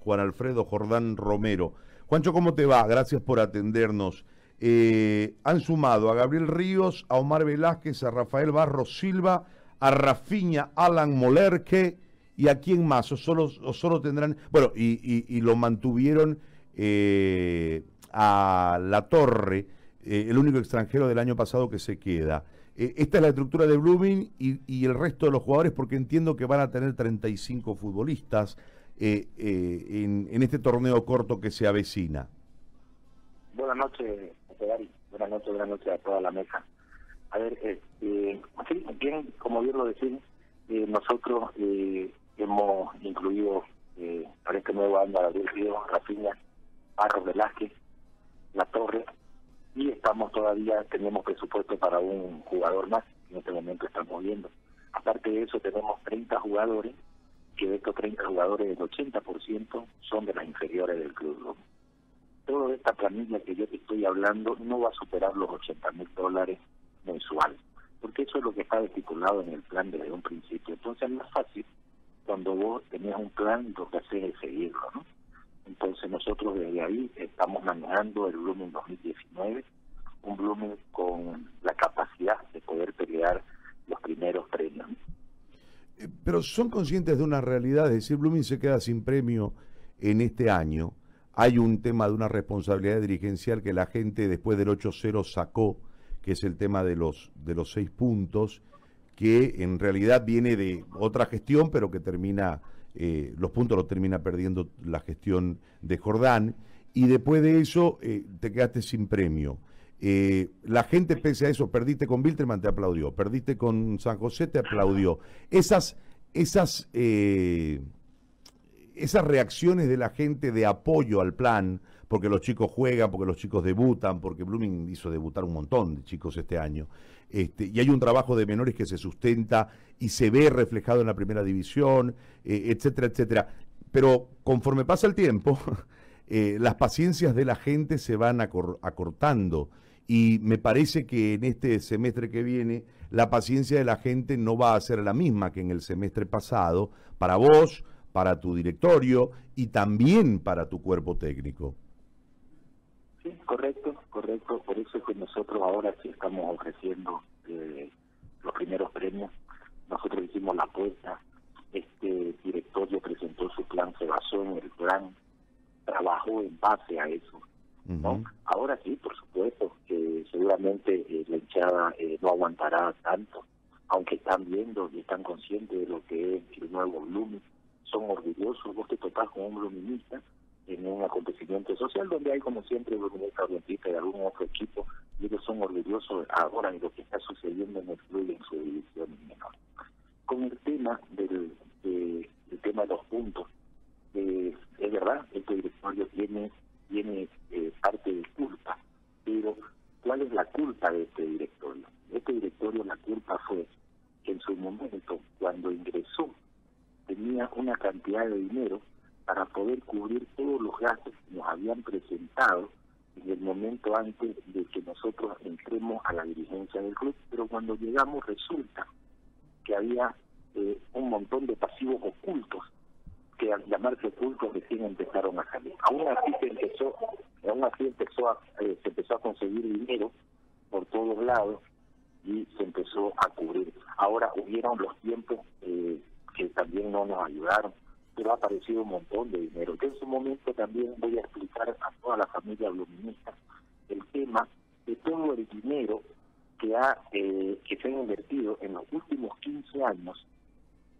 Juan Alfredo Jordán Romero. Juancho, ¿cómo te va? Gracias por atendernos. Eh, han sumado a Gabriel Ríos, a Omar Velázquez, a Rafael Barros Silva, a Rafiña Alan Molerque y a quién más, o solo, solo tendrán, bueno, y, lo mantuvieron eh, a La Torre, eh, el único extranjero del año pasado que se queda. esta es la estructura de Blooming y, el resto de los jugadores, porque entiendo que van a tener 35 futbolistas en, en este torneo corto que se avecina. Buenas noches, Buenas noches, buenas noches a toda la mesa. A ver, este, bien, como bien lo decimos, eh, nosotros eh, hemos incluido eh, para este nuevo año a David Río, Rafinha, Barros Velázquez, La Torre, y estamos todavía, tenemos presupuesto para un jugador más, en este momento estamos viendo. Aparte de eso, tenemos 30 jugadores, que de estos 30 jugadores, el 80% son de las inferiores del club toda esta planilla que yo te estoy hablando no va a superar los 80 mil dólares mensuales, porque eso es lo que está estipulado en el plan desde un principio. Entonces es más fácil cuando vos tenías un plan lo que haces es seguirlo, ¿no? Entonces nosotros desde ahí estamos manejando el Blooming 2019, un Blooming con la capacidad de poder pelear los primeros premios. Eh, pero son conscientes de una realidad, es decir, Blooming se queda sin premio en este año hay un tema de una responsabilidad dirigencial que la gente después del 8-0 sacó, que es el tema de los, de los seis puntos, que en realidad viene de otra gestión, pero que termina, eh, los puntos los termina perdiendo la gestión de Jordán, y después de eso eh, te quedaste sin premio. Eh, la gente, pese a eso, perdiste con Wilterman, te aplaudió, perdiste con San José, te aplaudió. Esas, esas esas reacciones de la gente de apoyo al plan, porque los chicos juegan, porque los chicos debutan, porque Blooming hizo debutar un montón de chicos este año, este, y hay un trabajo de menores que se sustenta y se ve reflejado en la primera división, eh, etcétera, etcétera. Pero conforme pasa el tiempo, eh, las paciencias de la gente se van acortando y me parece que en este semestre que viene la paciencia de la gente no va a ser la misma que en el semestre pasado, para vos, para tu directorio y también para tu cuerpo técnico. Sí, correcto, correcto. Por eso es que nosotros ahora sí estamos ofreciendo eh, los primeros premios. Nosotros hicimos la apuesta. Este directorio presentó su plan, se basó en el plan, trabajó en base a eso. ¿No? Ahora sí, por supuesto, que seguramente eh, la hinchada eh, no aguantará tanto, aunque están viendo y están conscientes de lo que es el nuevo volumen son orgullosos, vos te topás con un luminista en un acontecimiento social donde hay como siempre luminista orientista y algún otro equipo y ellos son orgullosos ahora de lo que está sucediendo en el club y en su división menor. Con el tema del, tema de los puntos, eh, es verdad, este directorio tiene, tiene eh, parte de culpa, pero ¿cuál es la culpa de este directorio? Este directorio la culpa fue que en su momento, cuando ingresó tenía una cantidad de dinero para poder cubrir todos los gastos que nos habían presentado en el momento antes de que nosotros entremos a la dirigencia del club, pero cuando llegamos resulta que había eh, un montón de pasivos ocultos llamarse ocultos recién empezaron a salir. Aún así se empezó, aún así empezó a, eh, se empezó a conseguir dinero por todos lados y se empezó a cubrir. Ahora hubieron los tiempos eh, que también no nos ayudaron, pero ha aparecido un montón de dinero. Que en su momento también voy a explicar a toda la familia luminista el tema de todo el dinero que ha eh, que se ha invertido en los últimos 15 años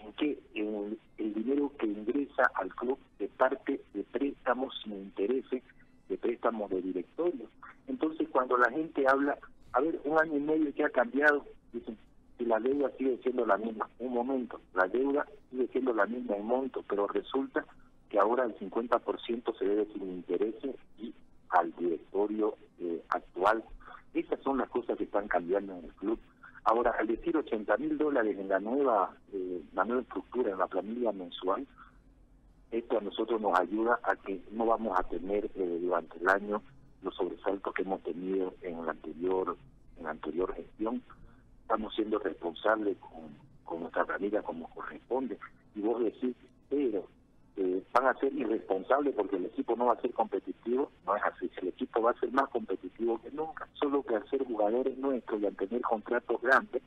en que el, el dinero que ingresa al club de parte de préstamos sin intereses, de préstamos de directorio. Entonces cuando la gente habla, a ver, un año y medio que ha cambiado, dicen, y la deuda sigue siendo la misma. Un momento, la deuda sigue siendo la misma en monto, pero resulta que ahora el 50% se debe sin intereses y al directorio eh, actual. Esas son las cosas que están cambiando en el club. Ahora, al decir 80 mil dólares en la nueva, eh, la nueva estructura, en la planilla mensual, esto a nosotros nos ayuda a que no vamos a tener eh, durante el año los sobresaltos que hemos tenido en la anterior, en la anterior gestión estamos siendo responsables con, con nuestra familia como corresponde. Y vos decís, pero eh, van a ser irresponsables porque el equipo no va a ser competitivo, no es así, el equipo va a ser más competitivo que nunca, solo que al ser jugadores nuestros y al tener contratos grandes,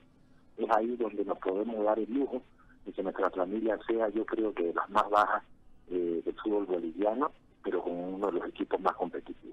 es ahí donde nos podemos dar el lujo de que nuestra familia sea, yo creo que de las más bajas eh, del fútbol boliviano, pero con uno de los equipos más competitivos.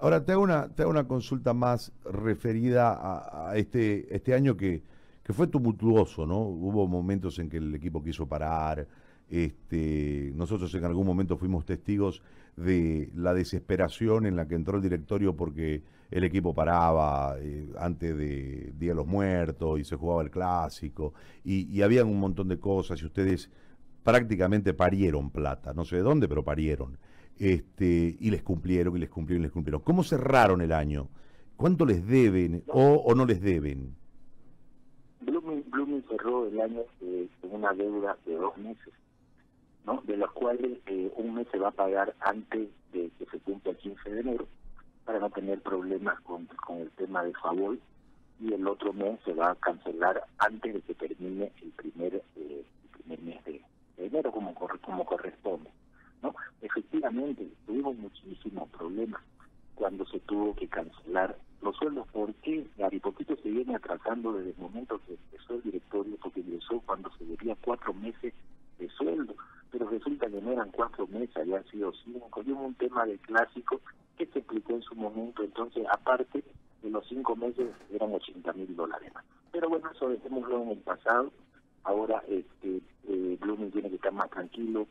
Ahora, te hago una, te hago una consulta más referida a, este, este año que, que fue tumultuoso, ¿no? Hubo momentos en que el equipo quiso parar, este, nosotros en algún momento fuimos testigos de la desesperación en la que entró el directorio porque el equipo paraba eh, antes de Día de los Muertos y se jugaba el clásico y, y habían un montón de cosas y ustedes prácticamente parieron plata, no sé de dónde, pero parieron. Este, y les cumplieron, y les cumplieron, y les cumplieron. ¿Cómo cerraron el año? ¿Cuánto les deben o, no les deben? Blooming, cerró el año eh, con una deuda de dos meses de los cuales eh, un mes se va a pagar antes de que se cumpla el 15 de enero para no tener problemas con, con el tema del favor y el otro mes se va a cancelar antes de que termine el primer eh, primer mes de, enero como como corresponde no efectivamente tuvimos muchísimos problemas cuando se tuvo que cancelar los sueldos. ¿por qué poquito se viene atrasando desde el momento que empezó el directorio porque ingresó cuando se debía cuatro meses de sueldo pero resulta que no eran cuatro meses, habían sido cinco. Y hubo un tema del clásico que se explicó en su momento, entonces aparte de los cinco meses eran 80 mil dólares más. Pero bueno, eso dejémoslo en el pasado. Ahora este eh, Blooming tiene que estar más tranquilo,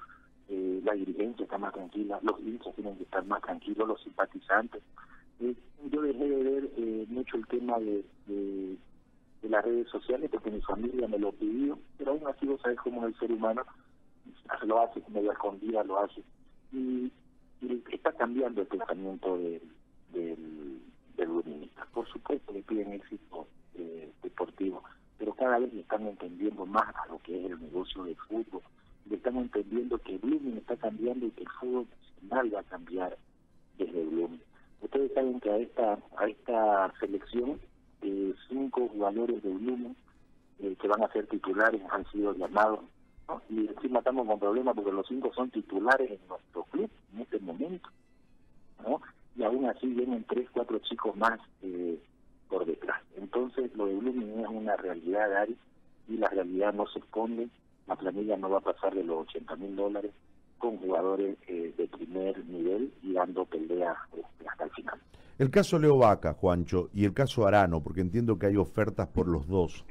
eh, la dirigencia está más tranquila, los hinchas tienen que estar más tranquilos, los simpatizantes. Eh, yo dejé de ver eh, mucho el de, las redes sociales porque mi familia me lo pidió, pero aún así vos sabés cómo es el ser humano, lo hace medio escondida, lo hace. Y, está cambiando el pensamiento del, del, del Por supuesto que piden éxito eh, deportivo, pero cada vez le están entendiendo más a lo que es el negocio del fútbol. Le están entendiendo que Blooming está cambiando y que el fútbol nacional va a cambiar desde Blooming. Que a esta a esta selección, eh, cinco jugadores de Blooming eh, que van a ser titulares han sido llamados y encima estamos con problemas porque los cinco son titulares en nuestro club en este momento, ¿no? Y aún así vienen tres, cuatro chicos más eh, por detrás. Entonces lo de Blooming es una realidad, Ari, y la realidad no se esconde, la planilla no va a pasar de los 80 mil dólares con jugadores eh, de primer nivel y dando pelea este, hasta el final. El caso Leo Vaca, Juancho, y el caso Arano, porque entiendo que hay ofertas por los dos.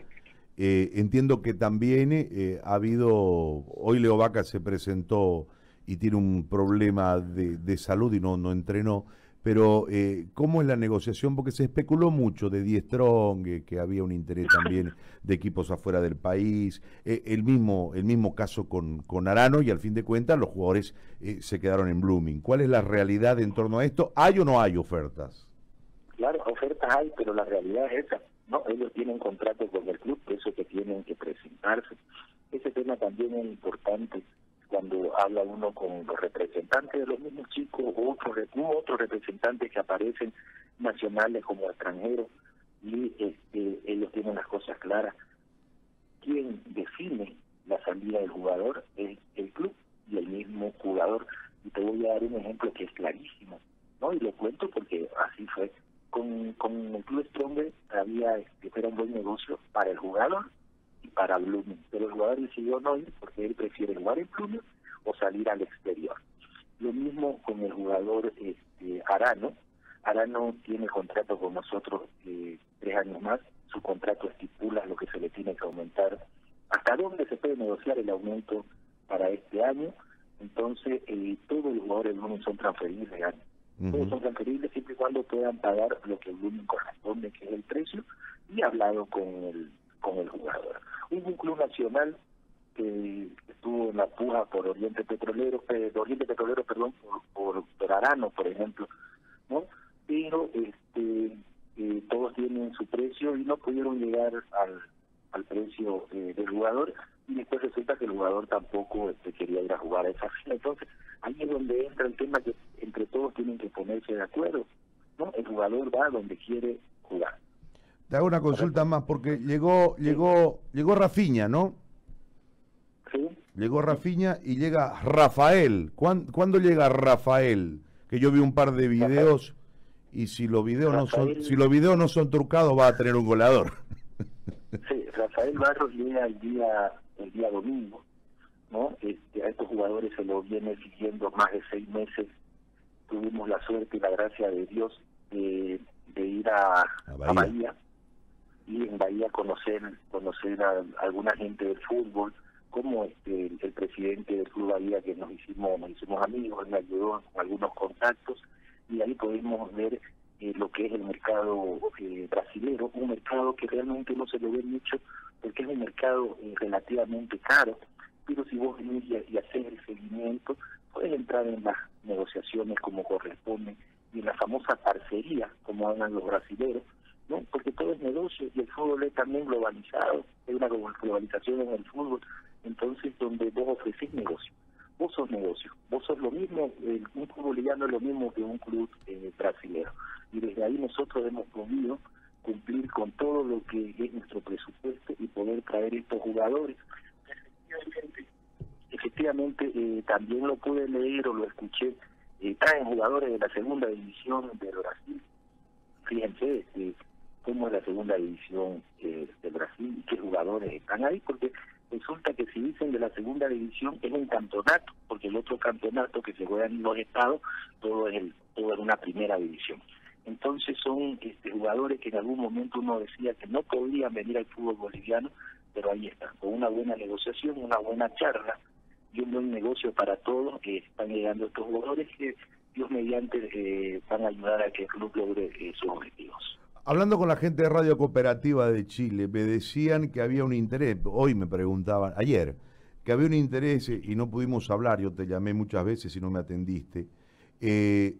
Eh, entiendo que también eh, ha habido, hoy Leo Vaca se presentó y tiene un problema de, salud y no, no entrenó, pero eh, ¿cómo es la negociación? Porque se especuló mucho de Die Strong, que había un interés también de equipos afuera del país, el, mismo, el mismo caso con, con Arano y al fin de cuentas los jugadores se quedaron en Blooming. ¿Cuál es la realidad en torno a esto? ¿Hay o no hay ofertas? Claro, ofertas hay, pero la realidad es esa no, ellos tienen contrato con el club, eso que tienen que presentarse. Ese tema también es importante cuando habla uno con los representantes de los mismos chicos o otros, otros representantes que aparecen nacionales como extranjeros y este, ellos tienen las cosas claras. Quien define la salida del jugador es el club y el mismo jugador. Y te voy a dar un ejemplo que es clarísimo, ¿no? Y lo cuento porque así fue con, con el Club Stronger había que era un buen negocio para el jugador y para Blooming, pero el jugador decidió no ir porque él prefiere jugar en Blooming o salir al exterior. Lo mismo con el jugador este, Arano. Arano tiene contrato con nosotros eh, tres años más. Su contrato estipula lo que se le tiene que aumentar. ¿Hasta dónde se puede negociar el aumento para este año? Entonces, eh, todos los jugadores de Blooming son transferibles todos son transferibles siempre y cuando puedan pagar lo que el Blooming corresponde, que es el precio, y hablado con el con el jugador. Hubo un club nacional que estuvo en la puja por Oriente Petrolero, eh, Oriente Petrolero, perdón, por, por, Arano, por ejemplo, ¿no? Pero este eh, todos tienen su precio y no pudieron llegar al, al precio eh, del jugador y después resulta que el jugador tampoco este, quería ir a jugar a esa fila. Entonces, ahí es donde entra el tema que entre todos tienen que ponerse de acuerdo. ¿no? El jugador va donde quiere jugar. Te hago una consulta más porque llegó llegó llegó Rafiña, ¿no? Sí. Llegó Rafiña y llega Rafael. ¿Cuándo, llega Rafael? Que yo vi un par de videos y si los videos no son si los videos no son trucados va a tener un goleador. Sí, Rafael Barros llega el día el día domingo, ¿no? Este, a estos jugadores se los viene siguiendo más de seis meses. Tuvimos la suerte y la gracia de Dios de, ir a, Bahía. Y en Bahía conocer conocer a alguna gente del fútbol como este el, presidente del club Bahía que nos hicimos nos hicimos amigos él me ayudó con algunos contactos y ahí pudimos ver eh, lo que es el mercado eh, brasilero, un mercado que realmente no se lo ve mucho porque es un mercado eh, relativamente caro, pero si vos venís y, y haces el seguimiento, puedes entrar en las negociaciones como corresponde y en la famosa parcería, como hablan los brasileños, ¿no? porque todo es negocio y el fútbol es también globalizado, hay una globalización en el fútbol, entonces donde vos ofreces negocio vos sos negocio, vos sos lo mismo, un club es lo mismo que un club eh, brasileño. Y desde ahí nosotros hemos podido cumplir con todo lo que es nuestro presupuesto y poder traer estos jugadores. Efectivamente, eh, también lo pude leer o lo escuché, eh, traen jugadores de la segunda división de Brasil. Fíjense este, cómo es la segunda división eh, de Brasil y qué jugadores están ahí, porque resulta que si dicen de la segunda división es un campeonato, porque el otro campeonato que se juega en los estados, todo es, el, todo es una primera división. Entonces son este, jugadores que en algún momento uno decía que no podían venir al fútbol boliviano, pero ahí están, con una buena negociación, una buena charla y un buen negocio para todos, que están llegando estos jugadores que Dios mediante eh, van a ayudar a que el club logre eh, sus objetivos. Hablando con la gente de Radio Cooperativa de Chile, me decían que había un interés, hoy me preguntaban, ayer, que había un interés y no pudimos hablar, yo te llamé muchas veces y no me atendiste. Eh,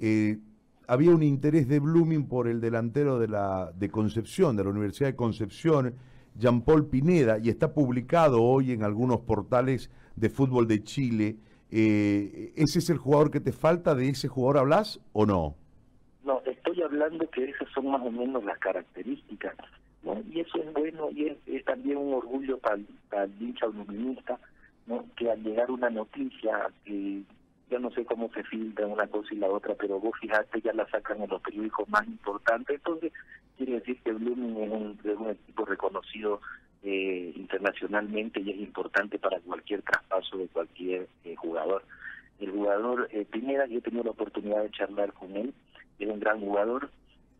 eh, había un interés de Blooming por el delantero de, la, de Concepción, de la Universidad de Concepción, Jean Paul Pineda, y está publicado hoy en algunos portales de fútbol de Chile. Eh, ¿Ese es el jugador que te falta? ¿De ese jugador hablas o no? Hablando que esas son más o menos las características, ¿no? Y eso es bueno y es, también un orgullo para, el hincha luminista, ¿no? Que al llegar una noticia, que yo no sé cómo se filtra una cosa y la otra, pero vos fijate, ya la sacan en los periódicos más importantes, entonces quiere decir que Blooming es un, equipo reconocido eh, internacionalmente y es importante para cualquier traspaso de cualquier eh, jugador. El jugador eh, yo he tenido la oportunidad de charlar con él, es un gran jugador,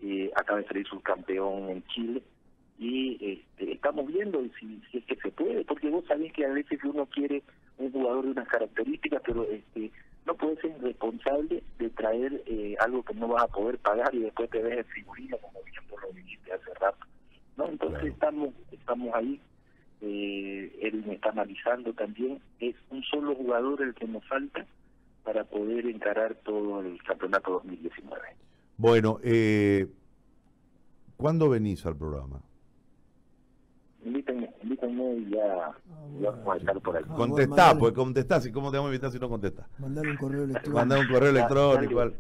eh, acaba de salir subcampeón en Chile y este, estamos viendo si, si es que se puede, porque vos sabés que a veces uno quiere un jugador de unas características, pero este no puedes ser responsable de traer eh, algo que no vas a poder pagar y después te ves en figurina, como bien lo dijiste hace rato. no Entonces estamos estamos ahí, eh, él me está analizando también, es un solo jugador el que nos falta para poder encarar todo el campeonato 2019. Bueno, eh, ¿cuándo venís al programa? Invítenme, invítenme y ya, vamos a estar por ahí. Contestá, pues contestá, si cómo te vamos a invitar si no contestás. Mandar un correo electrónico. Mandar un correo electrónico.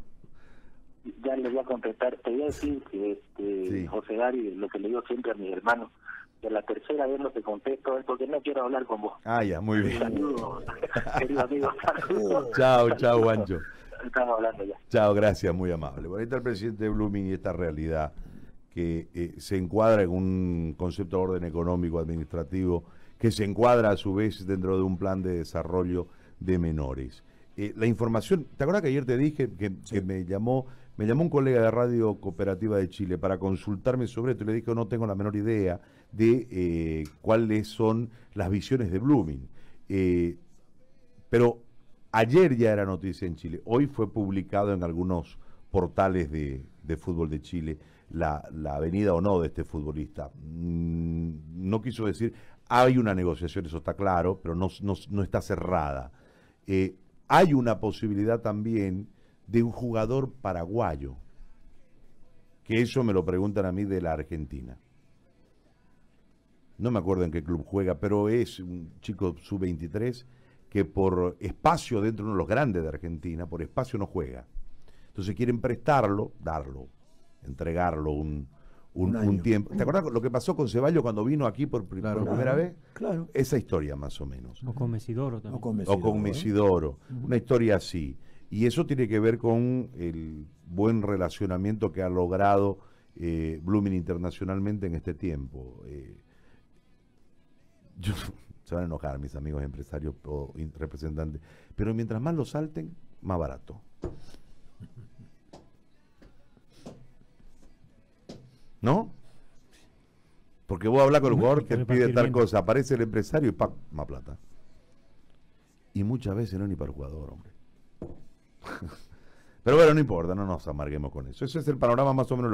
Ya, les voy a contestar. Te voy a decir que este, José Gary, lo que le digo siempre a mis hermanos, que la tercera vez no te contesto es porque no quiero hablar con vos. Ah, ya, muy bien. Saludos, querido amigo. Chao, chao, Guancho. Estamos hablando ya. Chao, gracias, muy amable. Bueno, ahí está el presidente de Blooming y esta realidad que eh, se encuadra en un concepto de orden económico, administrativo, que se encuadra a su vez dentro de un plan de desarrollo de menores. Eh, la información, ¿te acuerdas que ayer te dije que, que me llamó me llamó un colega de Radio Cooperativa de Chile para consultarme sobre esto y le dije que no tengo la menor idea de eh, cuáles son las visiones de Blooming. Eh, pero ayer ya era noticia en Chile, hoy fue publicado en algunos portales de, fútbol de Chile la, la, venida o no de este futbolista. Mm, no quiso decir, hay una negociación, eso está claro, pero no, no, está cerrada. Eh, hay una posibilidad también de un jugador paraguayo, que eso me lo preguntan a mí de la Argentina. No me acuerdo en qué club juega, pero es un chico sub-23 que por espacio dentro de uno de los grandes de Argentina, por espacio no juega. Entonces quieren prestarlo, darlo, entregarlo un, un, Un un año. tiempo. ¿Te acuerdas lo que pasó con Ceballos cuando vino aquí por, Claro. por primera vez? Claro. Esa historia más o menos. O con Mesidoro también. O con o con Mesidoro, ¿eh? Una historia así. Y eso tiene que ver con el buen relacionamiento que ha logrado eh, Blooming internacionalmente en este tiempo. Eh, yo- se van a enojar mis amigos empresarios o representantes, pero mientras más lo salten, más barato. ¿No? Porque vos hablas con el jugador que pide tal cosa, aparece el empresario y ¡pam! más plata. Y muchas veces no es ni para el jugador, hombre. Pero bueno, no importa, no nos amarguemos con eso. Ese es el panorama más o menos.